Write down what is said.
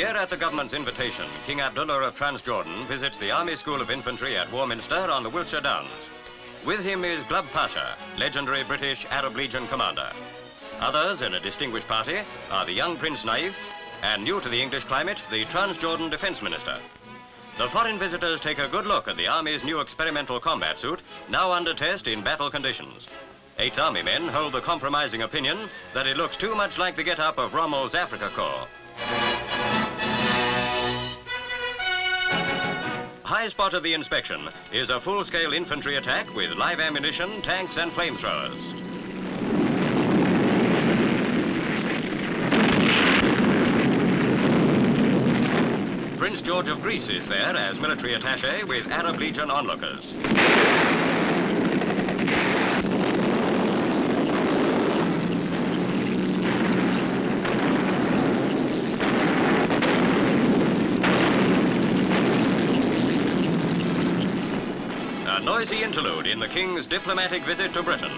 Here at the government's invitation, King Abdullah of Transjordan visits the Army School of Infantry at Warminster on the Wiltshire Downs. With him is Glubb Pasha, legendary British Arab Legion commander. Others in a distinguished party are the young Prince Naif and new to the English climate, the Transjordan Defence Minister. The foreign visitors take a good look at the Army's new experimental combat suit, now under test in battle conditions. Eight Army men hold the compromising opinion that it looks too much like the get-up of Rommel's Afrika Korps. The high spot of the inspection is a full-scale infantry attack with live ammunition, tanks and flamethrowers. Prince George of Greece is there as military attaché with Arab Legion onlookers. Noisy interlude in the King's diplomatic visit to Britain.